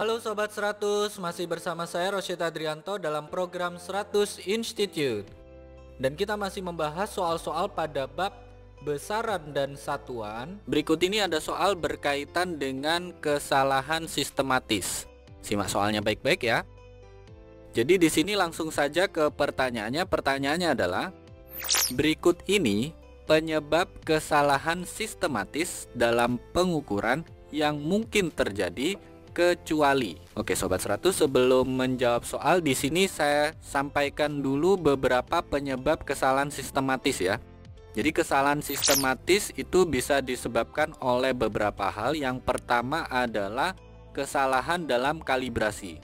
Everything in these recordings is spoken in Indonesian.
Halo Sobat 100, masih bersama saya Rosyid Adrianto dalam program 100 Institute. Dan kita masih membahas soal-soal pada bab besaran dan satuan. Berikut ini ada soal berkaitan dengan kesalahan sistematis. Simak soalnya baik-baik ya. Jadi di sini langsung saja ke pertanyaannya. Pertanyaannya adalah Berikut ini penyebab kesalahan sistematis dalam pengukuran yang mungkin terjadi kecuali. Oke sobat 100 sebelum menjawab soal di sini saya sampaikan dulu beberapa penyebab kesalahan sistematis ya. Jadi kesalahan sistematis itu bisa disebabkan oleh beberapa hal. Yang pertama adalah kesalahan dalam kalibrasi.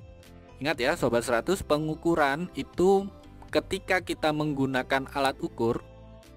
Ingat ya sobat 100 pengukuran itu ketika kita menggunakan alat ukur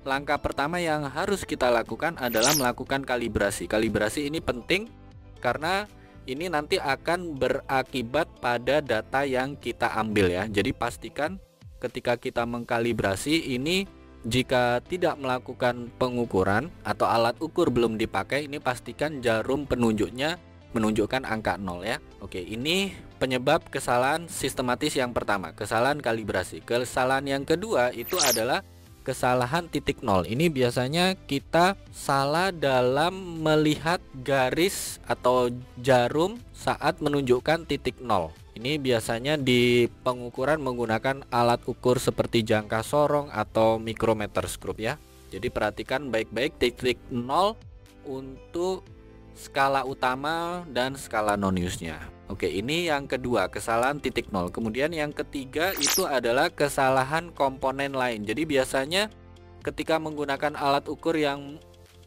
langkah pertama yang harus kita lakukan adalah melakukan kalibrasi. Kalibrasi ini penting karena ini nanti akan berakibat pada data yang kita ambil ya. Jadi pastikan ketika kita mengkalibrasi ini jika tidak melakukan pengukuran atau alat ukur belum dipakai ini pastikan jarum penunjuknya menunjukkan angka 0 ya. Oke, ini penyebab kesalahan sistematis yang pertama, kesalahan kalibrasi. Kesalahan yang kedua itu adalah kesalahan titik nol. Ini biasanya kita salah dalam melihat garis atau jarum saat menunjukkan titik nol. Ini biasanya di pengukuran menggunakan alat ukur seperti jangka sorong atau mikrometer skrup ya. Jadi perhatikan baik-baik titik nol untuk skala utama dan skala noniusnya Oke, ini yang kedua, kesalahan titik nol. Kemudian yang ketiga itu adalah kesalahan komponen lain. Jadi biasanya ketika menggunakan alat ukur yang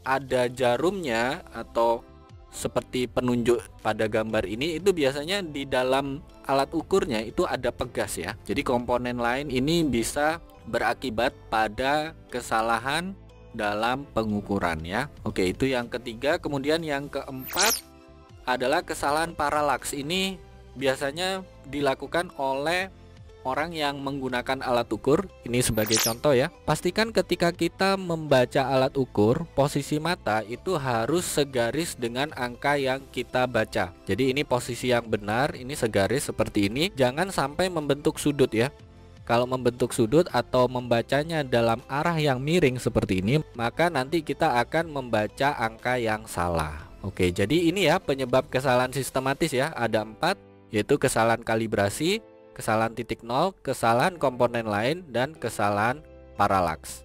ada jarumnya atau seperti penunjuk pada gambar ini itu biasanya di dalam alat ukurnya itu ada pegas ya. Jadi komponen lain ini bisa berakibat pada kesalahan dalam pengukuran ya. Oke, itu yang ketiga. Kemudian yang keempat adalah kesalahan paralaks ini biasanya dilakukan oleh orang yang menggunakan alat ukur. Ini sebagai contoh ya. Pastikan ketika kita membaca alat ukur posisi mata itu harus segaris dengan angka yang kita baca. Jadi ini posisi yang benar ini segaris seperti ini. Jangan sampai membentuk sudut ya. Kalau membentuk sudut atau membacanya dalam arah yang miring seperti ini maka nanti kita akan membaca angka yang salah Oke, jadi ini ya penyebab kesalahan sistematis ya. Ada empat, yaitu kesalahan kalibrasi, kesalahan titik nol, kesalahan komponen lain, dan kesalahan paralaks.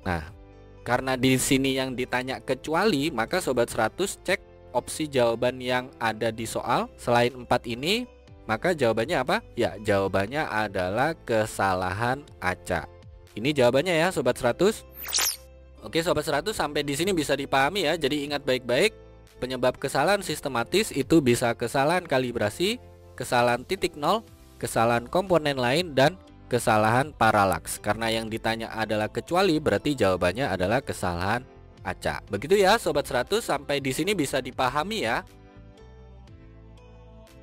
Nah, karena di sini yang ditanya kecuali, maka Sobat 100 cek opsi jawaban yang ada di soal. Selain empat ini, maka jawabannya apa? Ya, jawabannya adalah kesalahan acak. Ini jawabannya ya Sobat 100. Oke Sobat 100 sampai di sini bisa dipahami ya. Jadi ingat baik-baik Penyebab kesalahan sistematis itu bisa kesalahan kalibrasi, kesalahan titik nol, kesalahan komponen lain, dan kesalahan paralaks. Karena yang ditanya adalah kecuali, berarti jawabannya adalah kesalahan acak. Begitu ya Sobat 100, sampai di sini bisa dipahami ya.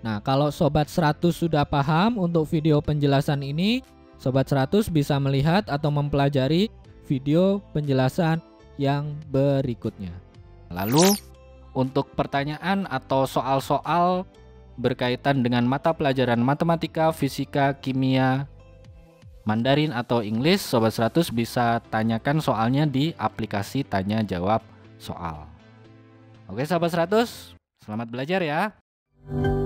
Nah, kalau Sobat 100 sudah paham untuk video penjelasan ini, Sobat 100 bisa melihat atau mempelajari video penjelasan yang berikutnya. Lalu, untuk pertanyaan atau soal-soal berkaitan dengan mata pelajaran matematika, fisika, kimia, Mandarin atau Inggris, Sobat 100 bisa tanyakan soalnya di aplikasi tanya jawab soal. Oke Sobat 100, selamat belajar ya.